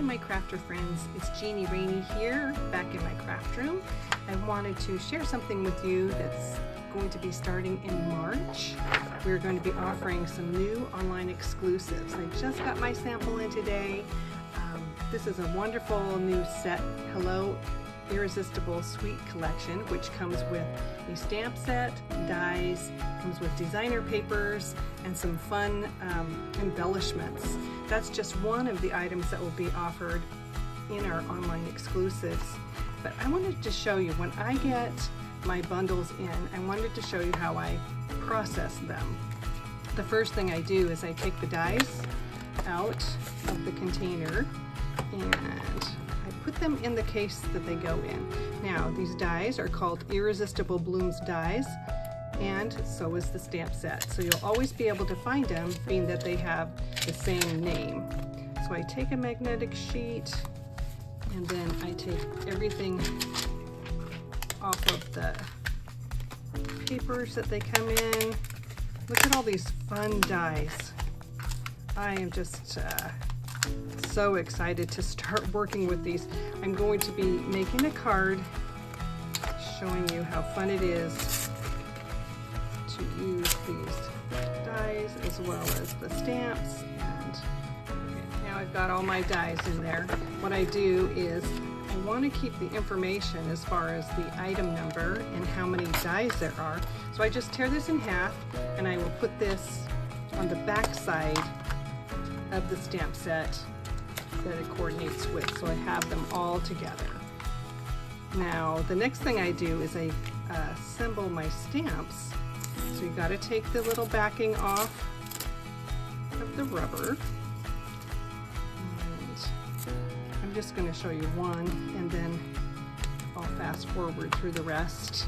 Hi, my crafter friends. It's Jeannie Rainey here, back in my craft room. I wanted to share something with you that's going to be starting in March. We're going to be offering some new online exclusives. I just got my sample in today. Um, this is a wonderful new set, Hello Irresistible Suite Collection, which comes with a stamp set, dies, comes with designer papers, and some fun um, embellishments. That's just one of the items that will be offered in our online exclusives. But I wanted to show you, when I get my bundles in, I wanted to show you how I process them. The first thing I do is I take the dies out of the container and them in the case that they go in. Now, these dies are called Irresistible Blooms dies, and so is the stamp set. So you'll always be able to find them, being that they have the same name. So I take a magnetic sheet, and then I take everything off of the papers that they come in. Look at all these fun dies. I am just uh, so excited to start working with these. I'm going to be making a card showing you how fun it is to use these dies as well as the stamps. And okay, now I've got all my dies in there. What I do is I want to keep the information as far as the item number and how many dies there are. So I just tear this in half and I will put this on the back side of the stamp set that it coordinates with, so I have them all together. Now, the next thing I do is I uh, assemble my stamps. So you gotta take the little backing off of the rubber. And I'm just gonna show you one, and then I'll fast forward through the rest.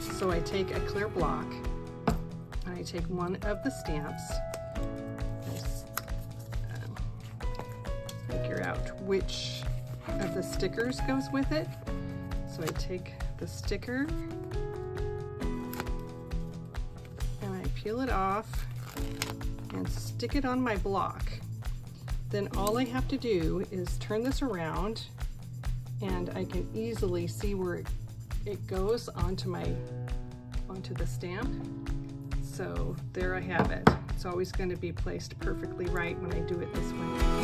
So I take a clear block, and I take one of the stamps, which of the stickers goes with it. So I take the sticker and I peel it off and stick it on my block. Then all I have to do is turn this around and I can easily see where it, goes onto my onto the stamp. So there I have it. It's always going to be placed perfectly right when I do it this way.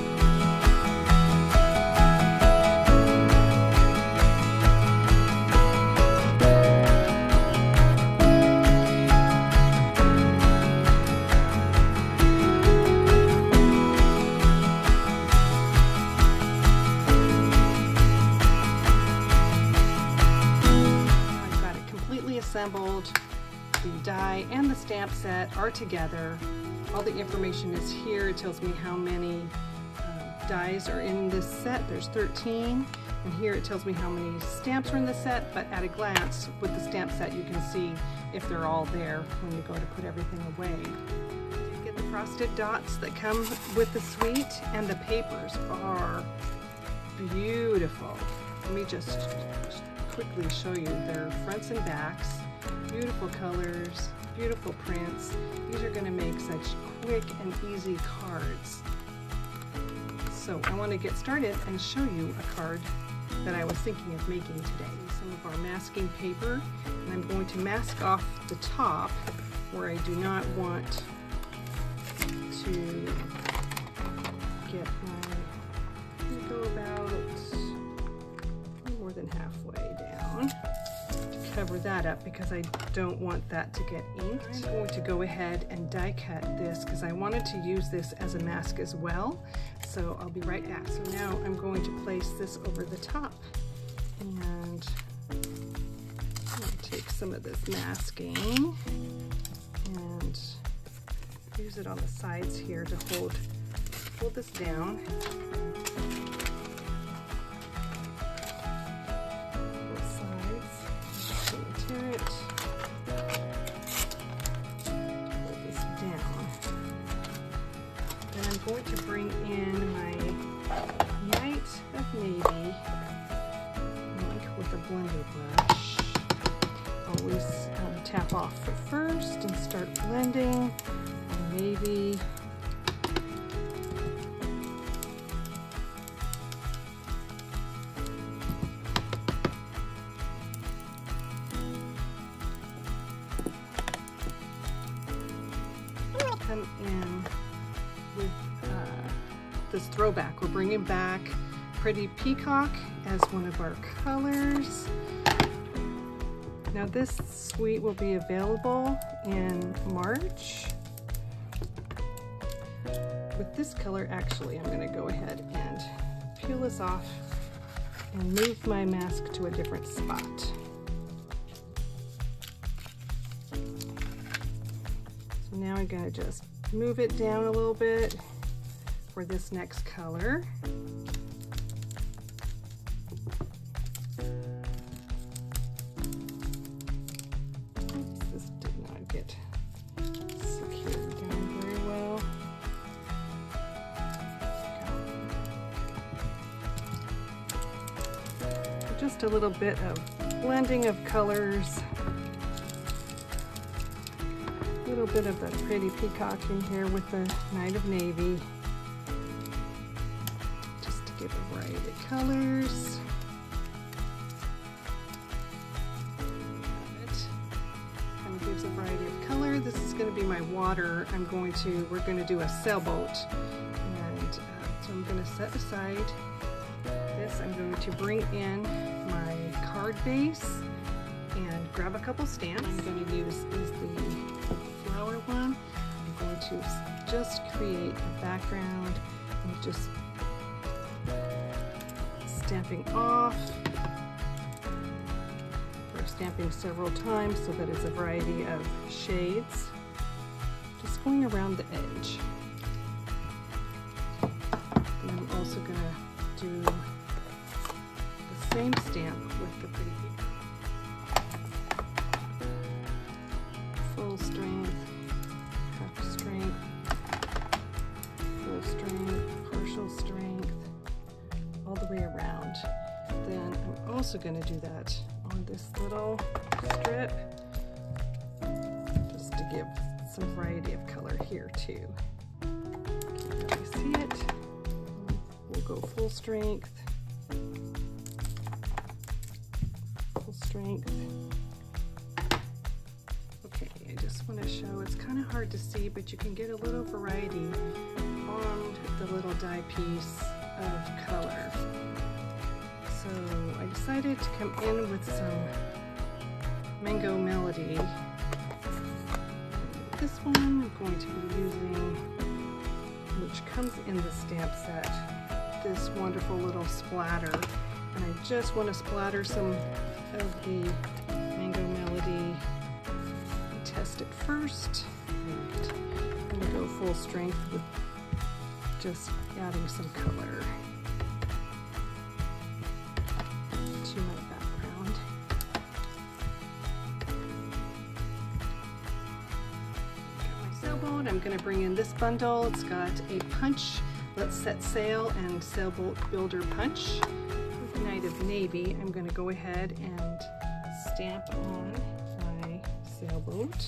Stamp set are together. All the information is here. It tells me how many uh, dies are in this set. There's 13. And here it tells me how many stamps are in the set, but at a glance with the stamp set you can see if they're all there when you go to put everything away. You get the frosted dots that come with the suite and the papers are beautiful. Let me just quickly show you their fronts and backs. Beautiful colors, beautiful prints. These are going to make such quick and easy cards. So I want to get started and show you a card that I was thinking of making today. Some of our masking paper, and I'm going to mask off the top where I do not want to get my, cover that up because I don't want that to get inked. I'm going to go ahead and die cut this because I wanted to use this as a mask as well. So I'll be right back. So now I'm going to place this over the top and take some of this masking and use it on the sides here to hold, hold this down. I'm going to bring in my Night of Navy with a blender brush. Always um, tap off first and start blending. Maybe come in uh, this throwback. We're bringing back Pretty Peacock as one of our colors. Now this suite will be available in March. With this color, actually, I'm gonna go ahead and peel this off and move my mask to a different spot. So now I'm gonna just move it down a little bit for this next color. this did not get secured down very well. Just a little bit of blending of colors little bit of the pretty peacock in here with the Night of Navy. Just to give a variety of colors. Kind of gives a variety of color. This is going to be my water. I'm going to, we're going to do a sailboat. And uh, so I'm going to set aside this. I'm going to bring in my card base and grab a couple stamps. I'm going to use the flower one, I'm going to just create a background and just stamping off or stamping several times so that it's a variety of shades. Just going around the edge. And I'm also going to do the same stamp with the pretty full strength, half strength, full strength, partial strength, all the way around. Then I'm also going to do that on this little strip, just to give some variety of color here too. Can't really see it. We'll go full strength, full strength. Want to show, it's kind of hard to see, but you can get a little variety on the little die piece of color. So I decided to come in with some Mango Melody. This one I'm going to be using, which comes in the stamp set, this wonderful little splatter. And I just want to splatter some of the Mango Melody test it first. And I'm gonna go full strength with just adding some color to my background. Got my sailboat. I'm gonna bring in this bundle. It's got a punch, let's set sail, and sailboat builder punch. With Night of Navy, I'm gonna go ahead and stamp on sailboat.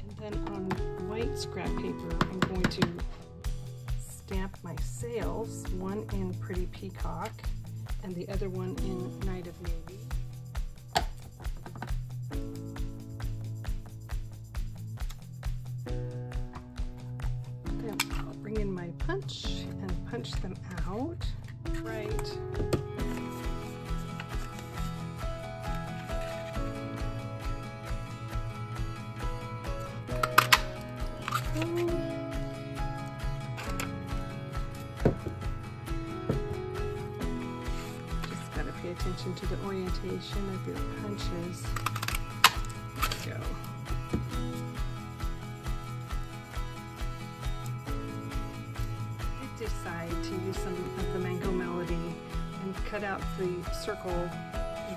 And then on white scrap paper, I'm going to stamp my sails, one in Pretty Peacock and the other one in Night of Navy. Then I'll bring in my punch and punch them out right Just gotta pay attention to the orientation of your punches. Let's go. Use some of the Mango Melody and cut out the circle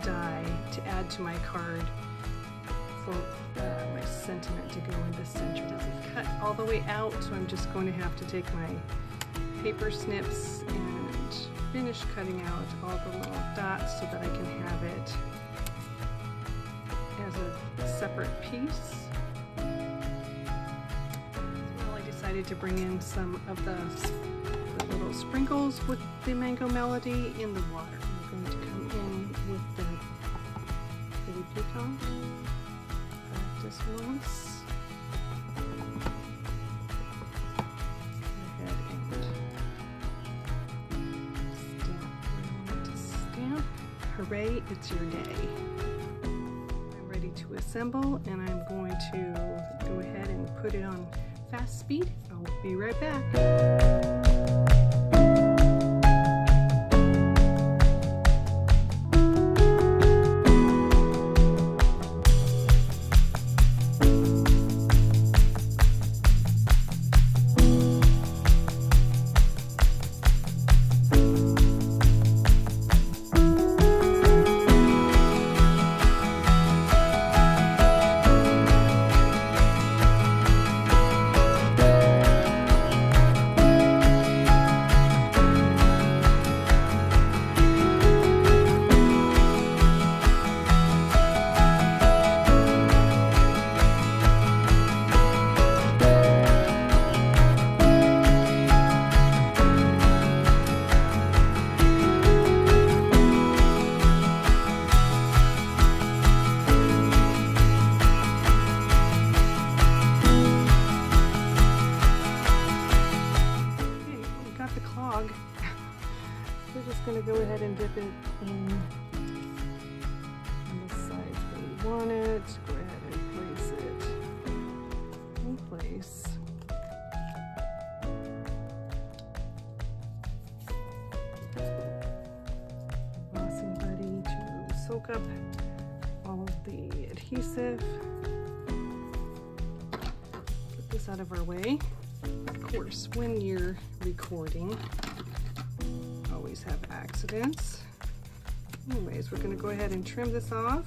die to add to my card for uh, my sentiment to go in the center. Doesn't cut all the way out, so I'm just going to have to take my paper snips and finish cutting out all the little dots so that I can have it as a separate piece. Well, I decided to bring in some of the, little sprinkles with the Mango Melody in the water. I'm going to come in with the pretty peacock. this once. Hooray, it's your day. I'm ready to assemble and I'm going to go ahead and put it on fast speed. I'll be right back. Place. Embossing buddy to soak up all of the adhesive. Get this out of our way. Of course, when you're recording, always have accidents. Anyways, we're going to go ahead and trim this off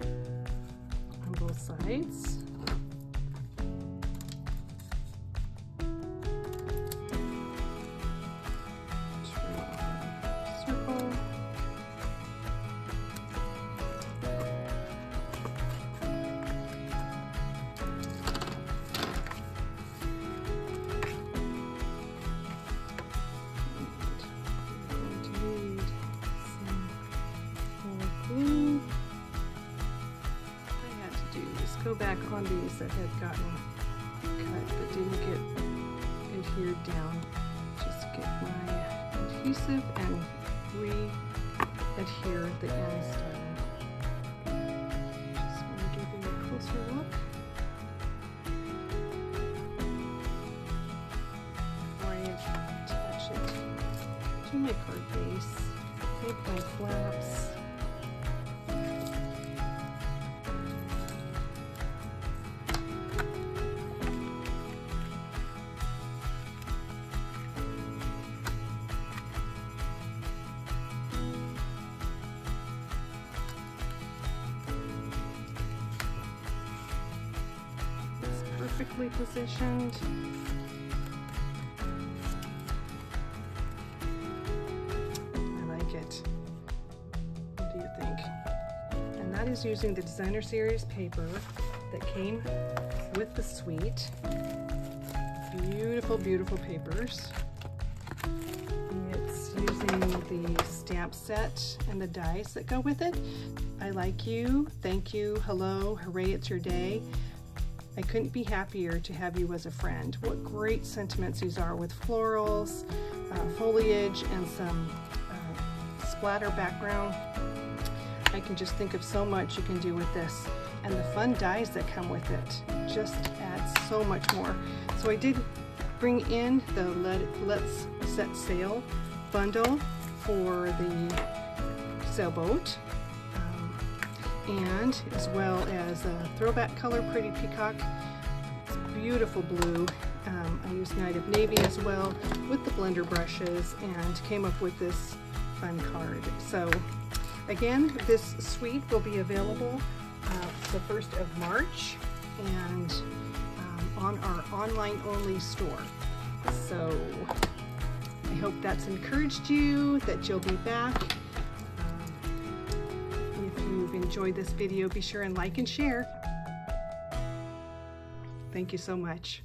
on both sides. Go back on these that had gotten cut but didn't get adhered down. Just get my adhesive and re-adhere the ends perfectly positioned. I like it. What do you think? And that is using the Designer Series paper that came with the suite. Beautiful, beautiful papers. It's using the stamp set and the dies that go with it. I like you, thank you, hello, hooray, it's your day. I couldn't be happier to have you as a friend. What great sentiments these are with florals, uh, foliage, and some uh, splatter background. I can just think of so much you can do with this. And the fun dies that come with it just adds so much more. So I did bring in the Let's Set Sail bundle for the sailboat and as well as a throwback color Pretty Peacock. It's beautiful blue. Um, I used Night of Navy as well with the blender brushes and came up with this fun card. So again, this suite will be available uh, the 1st of March and um, on our online only store. So I hope that's encouraged you, that you'll be back enjoyed this video, be sure and like and share. Thank you so much.